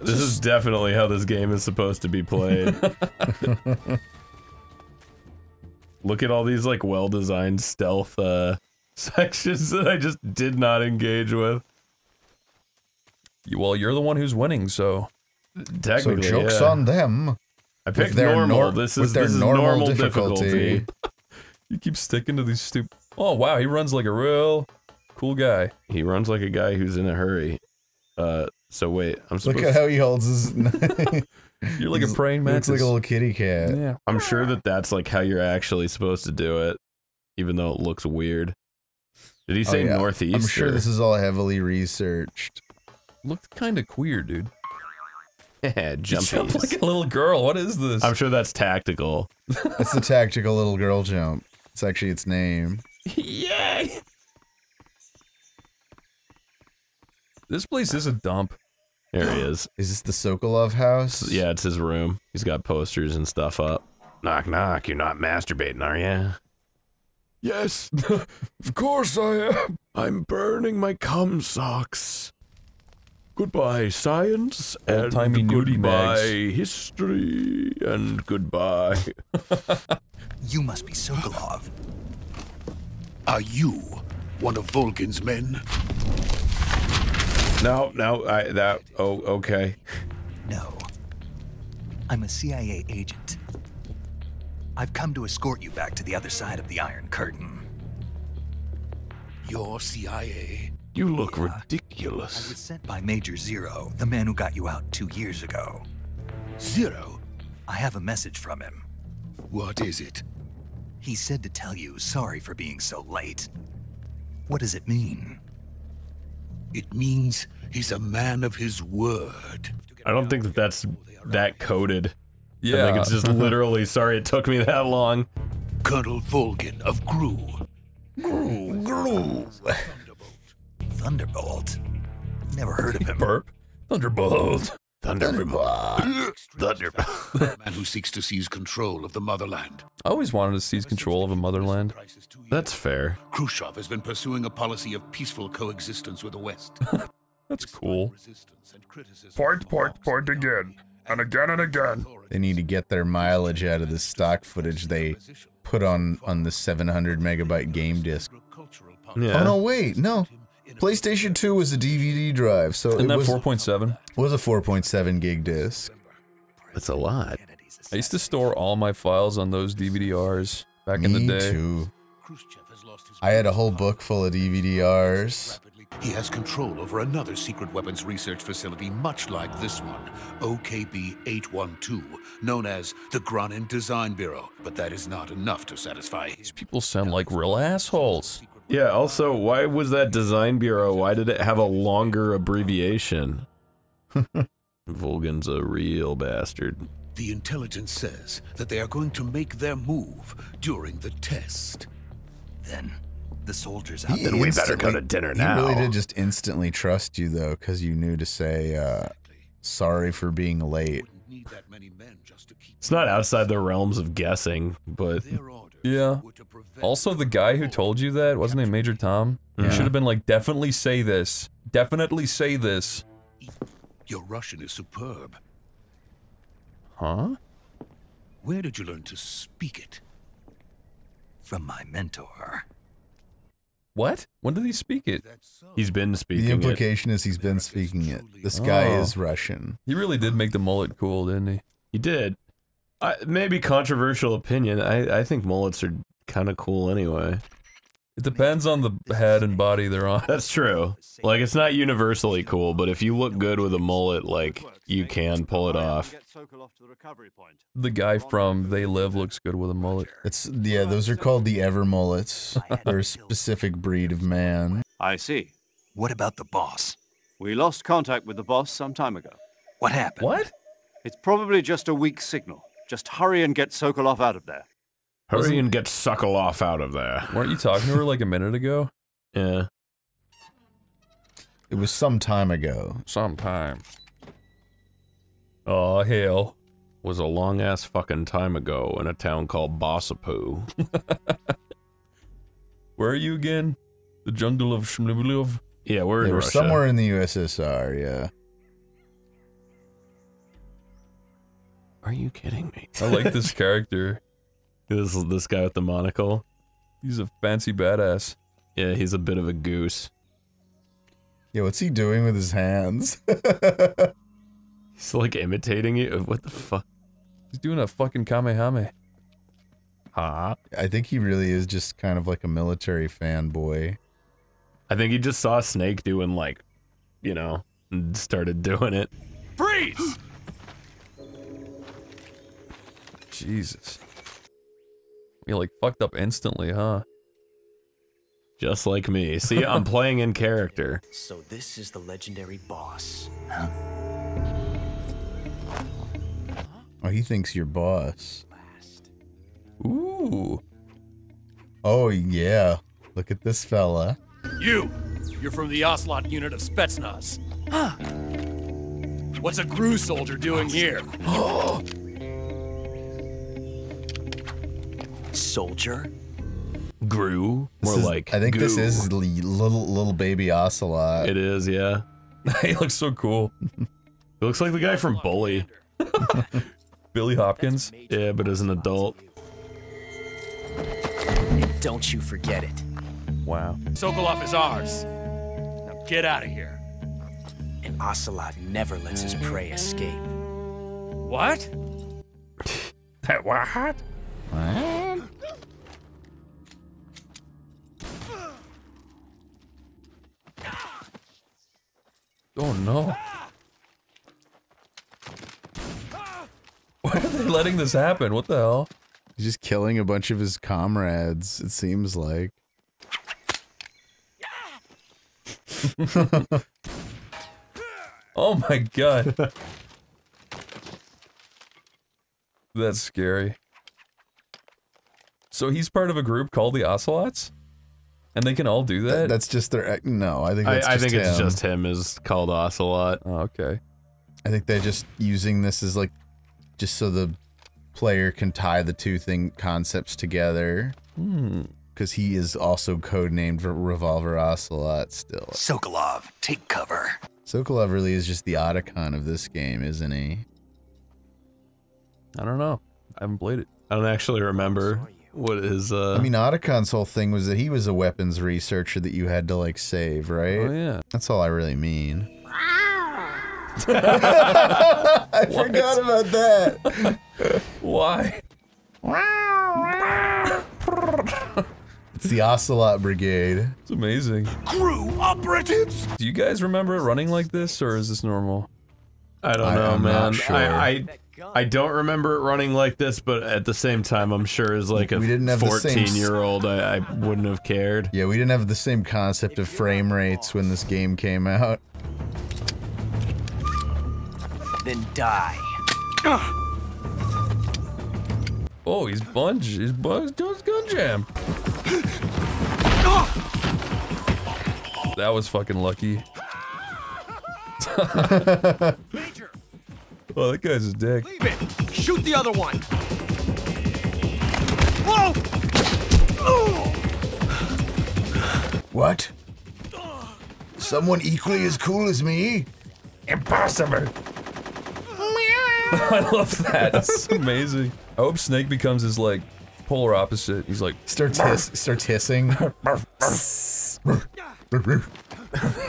this is definitely how this game is supposed to be played. [LAUGHS] Look at all these like well-designed stealth uh sections that I just did not engage with. Well, you're the one who's winning, so So joke's yeah. on them. I picked their normal. nor- this is their this is normal normal, difficulty. difficulty. [LAUGHS] [LAUGHS] you keep sticking to these stupid. Oh wow, he runs like a real cool guy. He runs like a guy who's in a hurry. Uh, so wait, I'm supposed. Look at how he holds his. [LAUGHS] You're like a He's- praying Looks mantis. like a little kitty cat. yeah. I'm sure that that's like how you're actually supposed to do it, even though it looks weird. Did he Oh, say yeah. northeast? I'm sure or- this is all heavily researched. Looked kind of queer, dude. [LAUGHS] Yeah, You jump like a little girl. What is this? I'm sure that's tactical. That's the tactical little girl jump. It's actually its name. [LAUGHS] Yay! This place is a dump. There he is. [GASPS] Is this the Sokolov house? Yeah, it's his room. He's got posters and stuff up. Knock knock. You're not masturbating, are you? Yes, [LAUGHS] Of course I am. I'm burning my cum socks. Goodbye, science, and Old-timey nudie goodbye, bags. history, and goodbye. [LAUGHS] You must be Sokolov. Are you one of Volgin's men? no, no, I that. Oh, okay. No. I'm a CIA agent. I've come to escort you back to the other side of the Iron Curtain. Your CIA? You look ridiculous I was ridiculous. sent by Major Zero, the man who got you out two years ago. Zero? I have a message from him. What is it? He said to tell you sorry for being so late. What does it mean? It means he's a man of his word. I don't think that that's that coded. Yeah. I think it's just literally. Sorry, it took me that long. Colonel Volgin of Gru. Gru. Gru. Thunderbolt? Thunderbolt. Never heard of him. burp. Thunderbolt. Thunderbolt. Thunderbolt. A man who seeks to seize control of the motherland. I always wanted to seize control of a motherland. That's fair. Khrushchev has been pursuing a policy of peaceful coexistence with the West. [LAUGHS] That's cool. Point, point, point again. And again and again. They need to get their mileage out of the stock footage they put on on the 700 megabyte game disc. Yeah. Oh no, wait, no. PlayStation 2 was a DVD drive, so Isn't it that was, 4.7? was a 4.7 gig disc. That's a lot. I used to store all my files on those DVDRs back in the Me day. too. I had a whole book full of DVDRs. He has control over another secret weapons research facility much like this one, OKB 812, known as the Granin Design Bureau. But that is not enough to satisfy his People sound like real assholes. Yeah, also, why was that design bureau? Why did it have a longer abbreviation? [LAUGHS] Volgin's a real bastard. The intelligence says that they are going to make their move during the test. Then the soldiers out He there. we better go to dinner now. He really did just instantly trust you though, because you knew to say uh, sorry for being late. Need that many men just to keep It's not outside the realms of guessing, but. Yeah. Also, the guy who told you that wasn't he Major Tom? You should have been like, definitely say this. Definitely say this. Your Russian is superb. Huh? Where did you learn to speak it? From my mentor. What? When did he speak it? He's been speaking. The implication is he's been speaking it. This guy Oh. is Russian. He really did make the mullet cool, didn't he? He did. I, maybe controversial opinion. I I think mullets are kind of cool anyway. It depends on the head and body they're on. That's true. Like it's not universally cool, but if you look good with a mullet, like you can pull it off. Get Sokolov to the. The guy from They Live looks good with a mullet. It's yeah, those are called the ever mullets. They're a specific breed of man. I see. What about the boss? We lost contact with the boss some time ago. What happened? What? It's probably just a weak signal. Just hurry and get Sokolov out of there. Hurry Wasn't- and get Suckle off out of there. Weren't you talking to her like a minute ago? Yeah. It was some time ago. Some time. Oh, hell. Was a long ass fucking time ago in a town called Bossapoo. [LAUGHS] Where are you again? The jungle of Shmliblov? Yeah, we're They in were Russia. somewhere in the USSR, yeah. Are you kidding me? I like this character. [LAUGHS] this this guy with the monocle. He's a fancy badass. Yeah, he's a bit of a goose. Yeah, what's he doing with his hands? [LAUGHS] He's like imitating you. What the fuck? He's doing a fucking Kamehame. Huh? I think he really is just kind of like a military fanboy. I think he just saw Snake doing like, you know, and started doing it. Freeze! Jesus. You like fucked up instantly, huh? Just like me. See, I'm [LAUGHS] playing in character. So this is the legendary boss. Huh? Oh, he thinks you're boss. Ooh. Oh, yeah. Look at this fella. You! You're from the Ocelot unit of Spetsnaz. Huh. What's a Gru soldier doing here? [GASPS] [GASPS] [GASPS] Soldier? Grew. More is- like. I think this is li- little little baby ocelot. It is, yeah. [LAUGHS] he looks so cool. He looks like the guy from Bully. [LAUGHS] Billy Hopkins. Yeah, but as an adult. And don't you forget it. Wow. Sokolov is ours. Now get out of here. And ocelot never lets his prey escape. What? [LAUGHS] That what? Oh no. [LAUGHS] Why are they letting this happen? What the hell? He's just killing a bunch of his comrades, it seems like. [LAUGHS] Oh my god. That's scary. So he's part of a group called the Ocelots? And they can all do that? That's just their ac- no. I think I, that's I just think it's him. just him is called Ocelot. Oh, okay. I think they're just using this as like, just so the player can tie the two thing concepts together. Hmm. Because he is also codenamed Revolver Ocelot still. Sokolov, take cover. Sokolov really is just the Otacon of this game, isn't he? I don't know. I haven't played it. I don't actually remember what his uh I mean, Otacon's whole thing was that he was a weapons researcher that you had to like save, right? Oh yeah. That's all I really mean. [LAUGHS] [LAUGHS] I forgot about that. Why? [LAUGHS] It's the Ocelot Brigade. It's amazing. Crew operatives! Do you guys remember it running like this, or is this normal? I don't I- know, I'm man. not sure. I, I I don't remember it running like this, but at the same time, I'm sure as like a We didn't have the same 14 year old, I, I wouldn't have cared. Yeah, we didn't have the same concept of frame rates when this game came out. Then die. Oh, he's bunch. He's bugs doing his gun jam. [GASPS] That was fucking lucky. [LAUGHS] Major, Oh, that guy's a dick. leave it! Shoot the other one! Whoa! What? Someone equally as cool as me? Impossible. [LAUGHS] I love that. It's amazing. I hope Snake becomes his like polar opposite. He's like Starts hiss, starts hissing. [LAUGHS]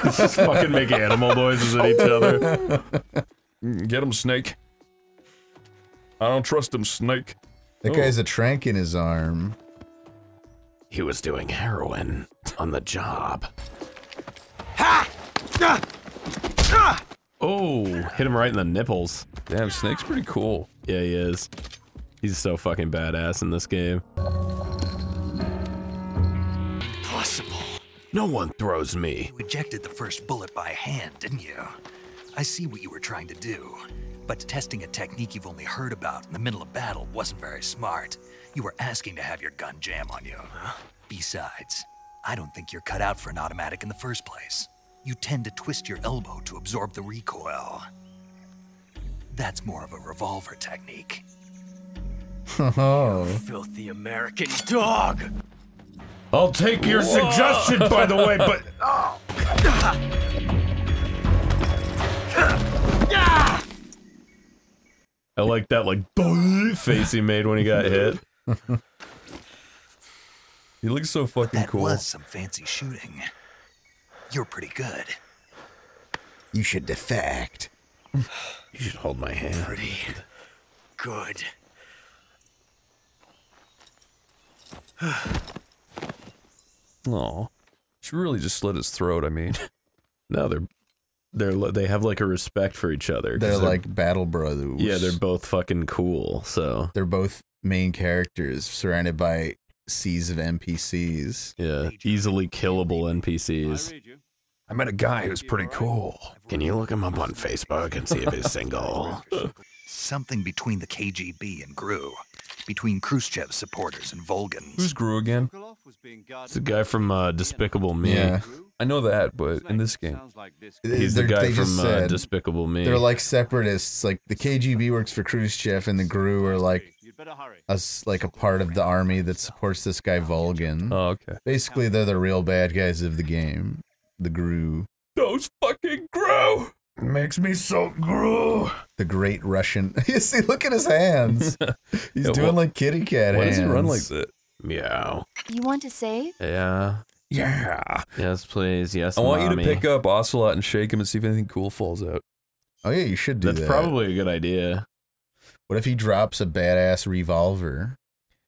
Just fucking make animal noises at each other. "Mm, Get him, Snake. I don't trust him, Snake. That guy's a trank in his arm. He was doing heroin on the job. Ha! Ah! Ah! Oh, hit him right in the nipples. Damn, Snake's pretty cool. Yeah, he is. He's so fucking badass in this game. Possible. No one throws me. You ejected the first bullet by hand, didn't you? I see what you were trying to do. But testing a technique you've only heard about in the middle of battle wasn't very smart. You were asking to have your gun jam on you. Besides, I don't think you're cut out for an automatic in the first place. You tend to twist your elbow to absorb the recoil. That's more of a revolver technique. [LAUGHS] Oh. Filthy American dog! I'll take your suggestion, by the way, but [LAUGHS] I like that like face he made when he got hit. He looks so fucking That cool. was some fancy shooting. You're pretty good. You should defect. [SIGHS] You should hold my hand. Pretty good. [SIGHS] [SIGHS] Aw. she really just slit his throat, I mean. [LAUGHS] No, they're they're they have like a respect for each other. 'cause They're like battle brothers. yeah, they're both fucking cool. So they're both main characters surrounded by seas of NPCs. yeah, easily killable NPCs. I met a guy who's pretty cool. Can you look him up on Facebook and see if he's single? [LAUGHS] Something between the KGB and GRU. Between Khrushchev's supporters and Volgins. Who's Gru again? It's the guy from uh, Despicable Me. Yeah. I know that, but in this game. He's the They're- guy they just from uh, Despicable Me. They're like separatists. Like the KGB works for Khrushchev, and the GRU are like us, like a part of the army that supports this guy Volgin. Oh, okay. Basically, they're the real bad guys of the game. The GRU, Those fucking Gru! Makes me so Gru! the Great Russian. [LAUGHS] you see, look at his hands. [LAUGHS] He's Yeah, doing what- like kitty cat Why hands. does he run like that? Meow. You want to save? Yeah. Yeah. Yes, please. Yes, I want you to pick up Ocelot and shake him and see if anything cool falls out. Oh yeah, you should do that. That's that. probably a good idea. What if he drops a badass revolver?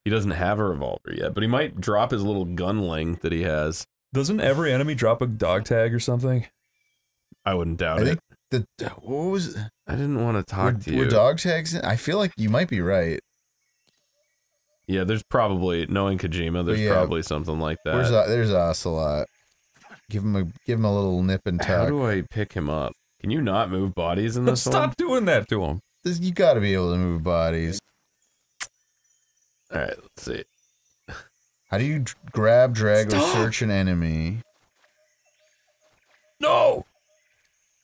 He doesn't have a revolver yet, but he might drop his little gunling that he has. Doesn't every enemy drop a dog tag or something? I wouldn't doubt I it. The what was I didn't want to talk were, to you. were dog tags? in- I feel like you might be right. yeah, there's probably knowing Kojima. There's yeah. probably something like that. Where's O- there's Ocelot? Give him a give him a little nip and How do I pick him up? Can you not move bodies in this [LAUGHS] Stop one? doing that to him. You got to be able to move bodies. All right, let's see. How do you grab, drag, or search an enemy? No!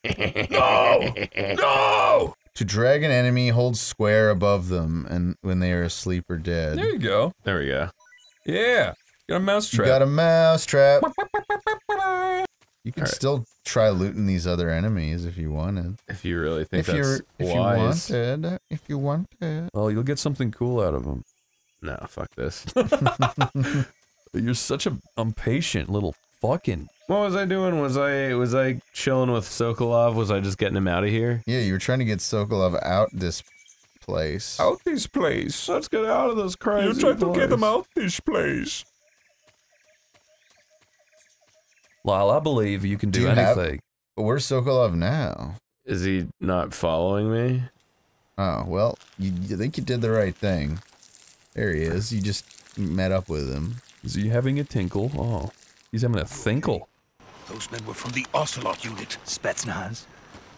No! [LAUGHS] No! To drag an enemy, hold square above them, and when they are asleep or dead. There you go. There we go. Yeah. Got a mouse trap. You got a mouse trap. You can Alright. still try looting these other enemies if you wanted. If you really think If that's you're if you wise. wanted, if you wanted. Well, you'll get something cool out of them. No, fuck this. [LAUGHS] You're such a um, impatient little fucking. what was I doing? Was I was I chilling with Sokolov? Was I just getting him out of here? Yeah, you were trying to get Sokolov out this place. Out this place. Let's get out of this crazy. You tried to get him out this place. Lyle, I believe you can do, Do you have- anything. But where's Sokolov now? Is he not following me? Oh, well, you, you think you did the right thing. There he is. You just met up with him. Is he having a tinkle? Oh, he's having a thinkle. Those men were from the Ocelot unit. Spetsnaz?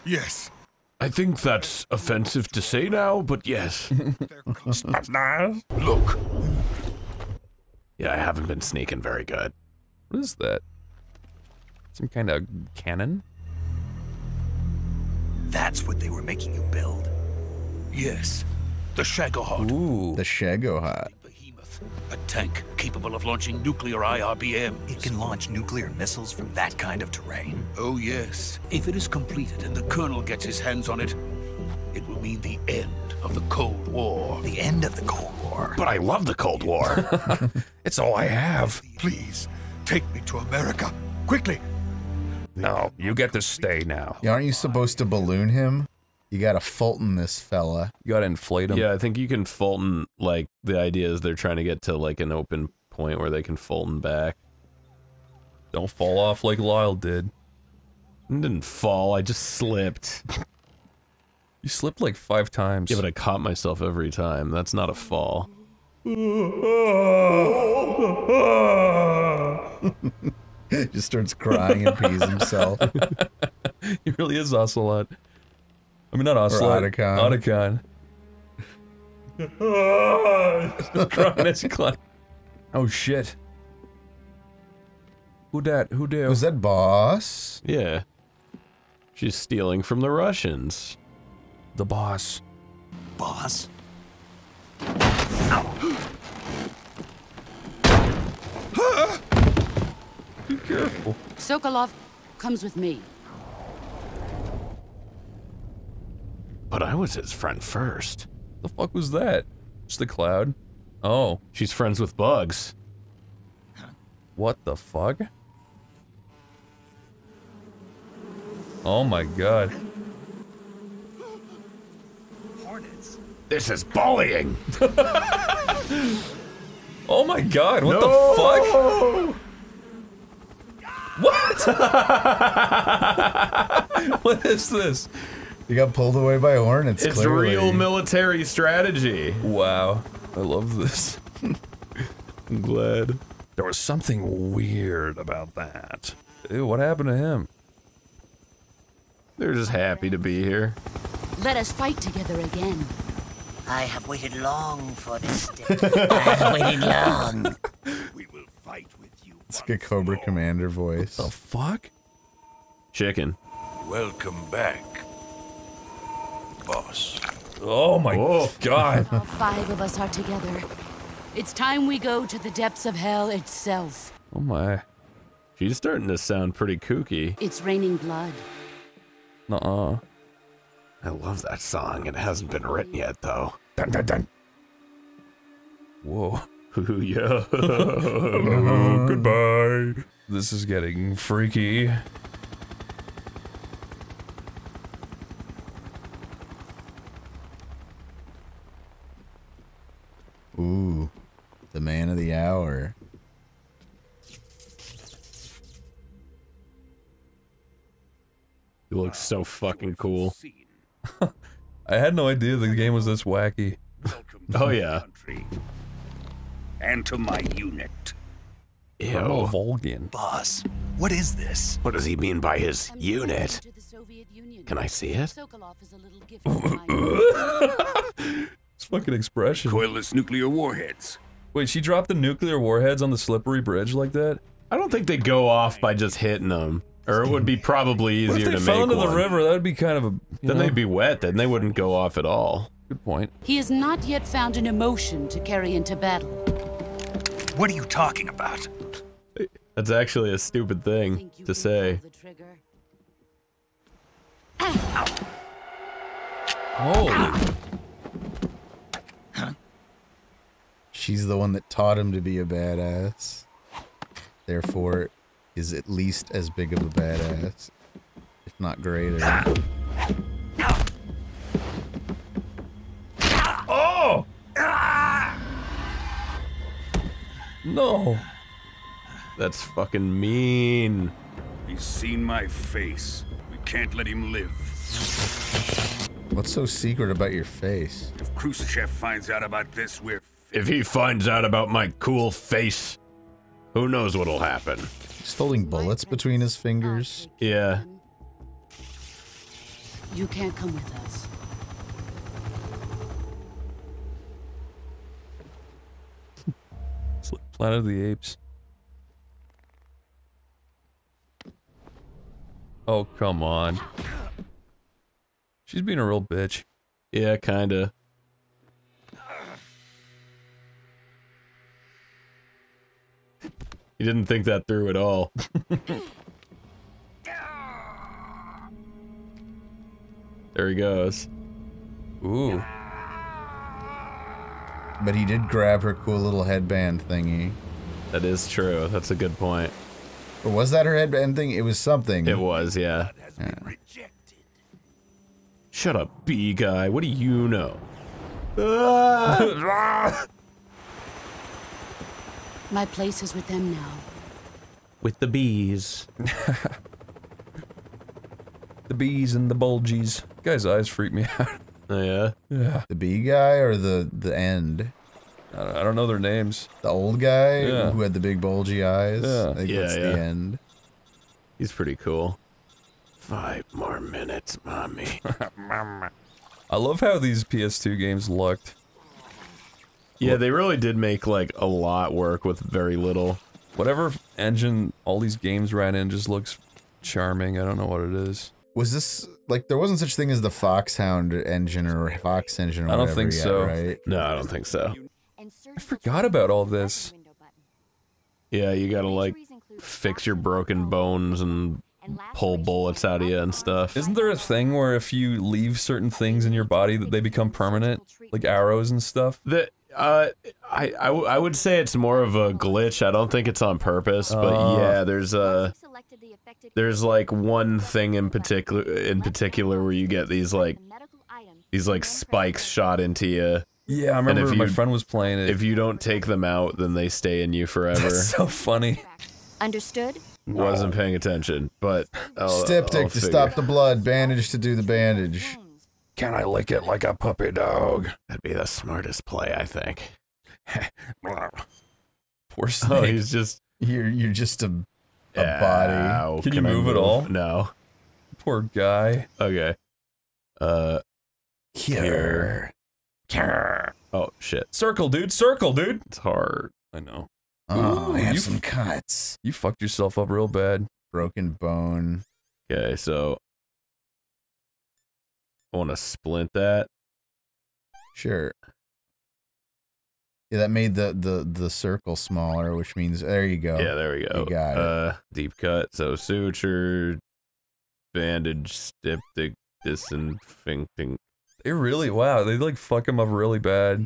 Yes. I think that's offensive to say now, but yes. [LAUGHS] Spetsnaz? Look, yeah, I haven't been sneaking very good. What is that? Some kind of cannon? That's what they were making you build. yes. The Shagohod. Ooh. The Shagohot. Behemoth. A tank capable of launching nuclear IRBM. It can launch nuclear missiles from that kind of terrain? Oh, yes. If it is completed and the Colonel gets his hands on it, it will mean the end of the Cold War. The end of the Cold War? But I love the Cold War. [LAUGHS] it's all I have. Please, take me to America. Quickly. No, you get to stay now. Yeah, aren't you supposed to balloon him? You gotta Fulton this fella. You gotta inflate him. Yeah, I think you can Fulton, like, the idea is they're trying to get to, like, an open point where they can Fulton back. Don't fall off like Lyle did. I didn't fall, I just slipped. You slipped like five times. Yeah, but I caught myself every time. That's not a fall. [LAUGHS] Just starts crying and pees himself. [LAUGHS] he really is Ocelot. I mean, not Ocelot. Otacon. Otacon. crying as [LAUGHS] he climbs. Oh shit. Who dat? Who dare? Was that boss? Yeah. She's stealing from the Russians. The boss. Boss? Be careful. Sokolov comes with me. But I was his friend first. The fuck was that? Just the cloud? Oh. She's friends with bugs. What the fuck? Oh my god. Hornets. This is bullying. [LAUGHS] oh my god, what No! the fuck? [LAUGHS] What? [LAUGHS] what is this? You got pulled away by hornets. It's clearly. real military strategy. Wow. I love this. [LAUGHS] I'm glad. There was something weird about that. Ew, what happened to him? They're just happy to be here. Let us fight together again. I have waited long for this [LAUGHS] day. I have waited long. We will fight with you. It's like a Cobra Commander voice. What The fuck? Chicken. Welcome back, boss. Oh my Oh. god. All five of us are together. It's time we go to the depths of hell itself. Oh my. She's starting to sound pretty kooky. It's raining blood. Nuh-uh. I love that song. It hasn't been written yet, though. Dun dun dun. Whoa. [LAUGHS] Yeah. [LAUGHS] Hello, goodbye. This is getting freaky. Ooh, the man of the hour. He looks so fucking cool. [LAUGHS] I had no idea the game was this wacky. Oh, yeah. Country. And to my unit. Colonel Ew. Volgin. Boss, what is this? What does he mean by his unit? to the Soviet Union. Can I see it? [LAUGHS] Sokolov is a little gift of mine. This fucking expression. Coilless nuclear warheads. Wait, she dropped the nuclear warheads on the slippery bridge like that? I don't think they go off by just hitting them. Or it would be probably easier What easier if they to fell make into the river? That would be kind of a. Then know, they'd be wet, then they wouldn't go off at all. Good point. he has not yet found an emotion to carry into battle. What are you talking about? That's actually a stupid thing to say. pull? Holy. She's the one that taught him to be a badass. Therefore, is at least as big of a badass, if not greater. Oh! No. That's fucking mean. He's seen my face. We can't let him live. What's so secret about your face? If Khrushchev finds out about this, we're If he finds out about my cool face, who knows what'll happen. He's holding bullets between his fingers. Yeah. You can't come with us. It's like Planet of the Apes. Oh, come on. She's being a real bitch. Yeah, kinda. He didn't think that through at all. [LAUGHS] there he goes. Ooh. But he did grab her cool little headband thingy. That is true. That's a good point. Or was that her headband thing? It was something. It was, yeah. Shut up, bee guy. What do you know? [LAUGHS] [LAUGHS] My place is with them now. With the bees. [LAUGHS] The bees and the bulgies. Guy's eyes freak me [LAUGHS] out. Oh, yeah? Yeah. The bee guy or the the end? I don't, I don't know their names. The old guy Yeah. who had the big bulgy eyes. Yeah. I think Yeah, that's yeah. the end. He's pretty cool. Five more minutes, mommy. [LAUGHS] I love how these PS2 games looked. Yeah, they really did make like a lot work with very little. Whatever engine all these games ran in just looks charming. I don't know what it is. Was this like there wasn't such thing as the Foxhound engine or Fox engine? Or I don't whatever think yet, so. Right? No, I don't think so. I forgot about all this. Yeah, you gotta like fix your broken bones and pull bullets out of you and stuff. Isn't there a thing where if you leave certain things in your body that they become permanent? Like arrows and stuff? The uh, I, I w- I would say it's more of a glitch. I don't think it's on purpose, but Oh. yeah, there's a there's like one thing in particular in particular where you get these like these like spikes shot into you. Yeah, I And remember if my friend was playing it. If you don't take them out, then they stay in you [LAUGHS] forever. That's so funny. Understood? Wasn't paying attention, but I'll, Styptic I'll to stop the blood, bandage to do the bandage. Can I lick it like a puppy dog? That'd be the smartest play, I think. [LAUGHS] Poor snake. Oh, he's just You're you're just a a body. Ow, Can you I move at all? No. Poor guy. Okay. Uh. Here. Oh shit! Circle, dude. Circle, dude. It's hard. I know. Oh, Ooh, I have some cuts. You fucked yourself up real bad. Broken bone. Okay, so I want to splint that. Sure. Yeah, that made the the the circle smaller, which means there you go. Yeah, there we go. You got it. uh, Deep cut. So suture, bandage, styptic, disinfecting. They really, wow, they like fuck him up really bad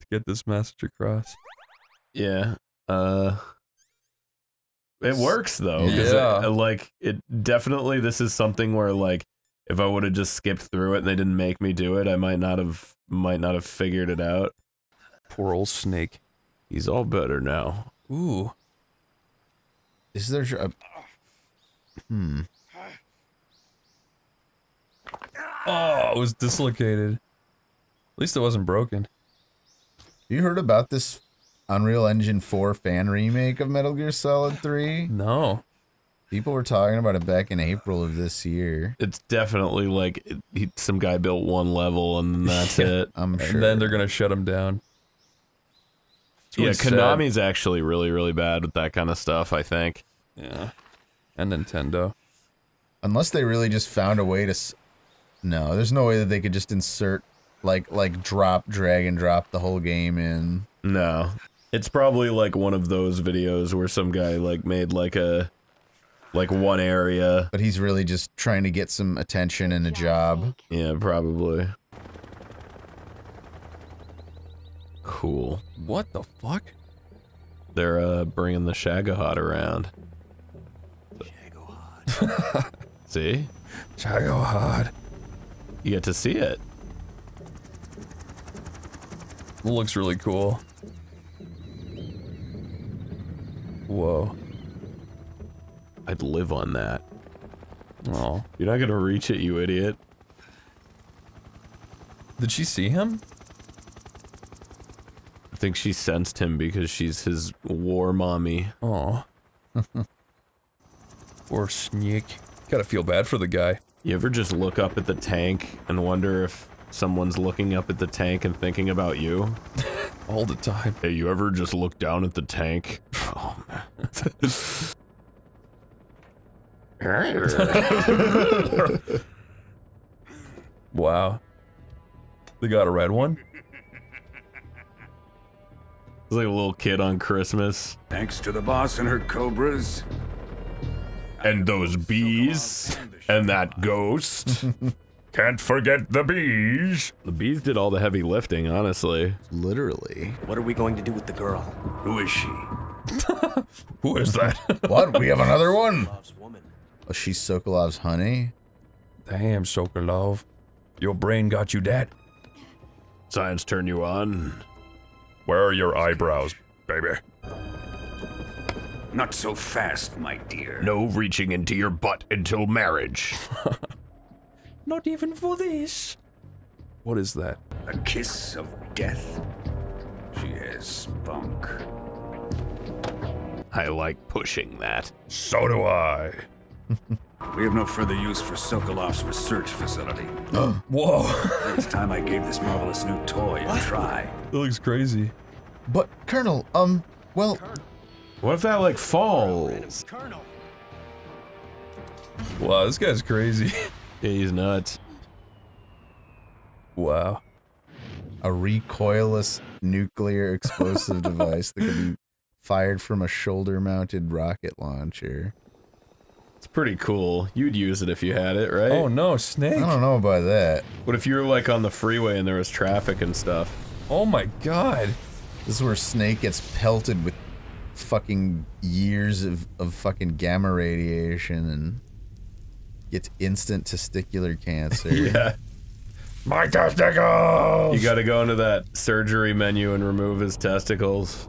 to get this message across. Yeah. Uh. It works though. Yeah. uh, like it definitely. This is something where like if I would have just skipped through it and they didn't make me do it, I might not have might not have figured it out. Poor old snake. He's all better now. Ooh. Is there a Hmm. Oh, it was dislocated. At least it wasn't broken. You heard about this Unreal Engine 4 fan remake of Metal Gear Solid 3? No. People were talking about it back in April of this year. It's definitely like it, he, some guy built one level and then that's [LAUGHS] it. I'm And sure. And then they're gonna shut him down. It's yeah, really sad. Konami's actually really really bad with that kind of stuff. I think. Yeah. And Nintendo. Unless they really just found a way to s- No, there's no way that they could just insert like like drop drag and drop the whole game in. No, it's probably like one of those videos where some guy like made like a like one area. But he's really just trying to get some attention and a job. Yeah, probably. Cool. What the fuck? They're uh bringing the Shagahot around. Shagahot. [LAUGHS] See? Shagahot. You get to see it. Looks really cool. Whoa. I'd live on that. Oh. You're not gonna reach it, you idiot. Did she see him? I think she sensed him because she's his war mommy. Oh. [LAUGHS] Poor snake. Gotta feel bad for the guy. You ever just look up at the tank and wonder if someone's looking up at the tank and thinking about you? [LAUGHS] All the time. Hey, you ever just look down at the tank? [LAUGHS] Oh, man. Wow. They got a red one? It's like a little kid on Christmas. Thanks to the boss and her cobras. And those bees. And that ghost. [LAUGHS] Can't forget the bees. The bees did all the heavy lifting, honestly. Literally. What are we going to do with the girl? Who is she? [LAUGHS] Who is that? what? We have another one? Oh, she's Sokolov's honey? Damn, Sokolov. Your brain got you dead. Science turn you on. Where are your eyebrows, baby? Not so fast, my dear. No reaching into your butt until marriage. [LAUGHS] Not even for this. What is that? A kiss of death? She has spunk. I like pushing that. So do I. We have no further use for Sokolov's research facility. [GASPS] Whoa. it's time I gave this marvelous new toy a try. It looks crazy. But, Colonel, um, well... What if that, like, falls? Colonel. Wow, this guy's crazy. [LAUGHS] yeah, he's nuts. Wow. A recoilless nuclear explosive [LAUGHS] device that can be fired from a shoulder-mounted rocket launcher. It's pretty cool. You'd use it if you had it, right? Oh no, Snake. I don't know about that. What if you were like on the freeway and there was traffic and stuff? Oh my god. This is where Snake gets pelted with fucking years of, of fucking gamma radiation and gets instant testicular cancer. [LAUGHS] yeah. My testicles! You gotta go into that surgery menu and remove his testicles.